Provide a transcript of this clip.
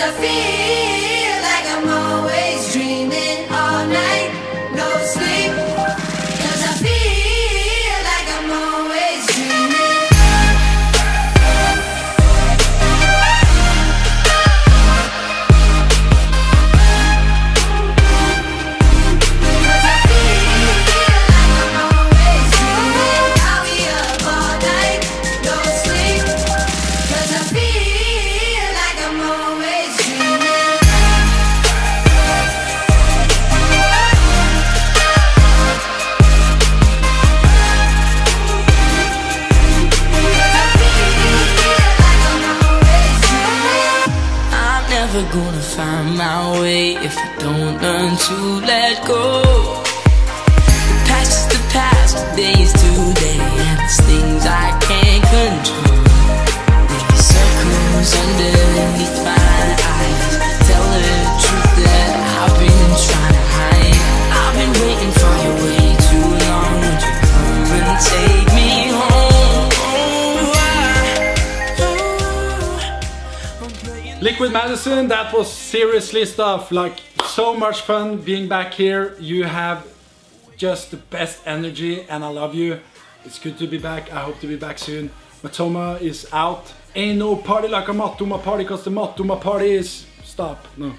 Josephine. Never gonna find my way if I don't learn to let go. Liquid Madison, that was seriously stuff. Like so much fun being back here. You have just the best energy and I love you. It's good to be back. I hope to be back soon. Matoma is out. Ain't no party like a Matoma party because the Matoma party is... Stop. No.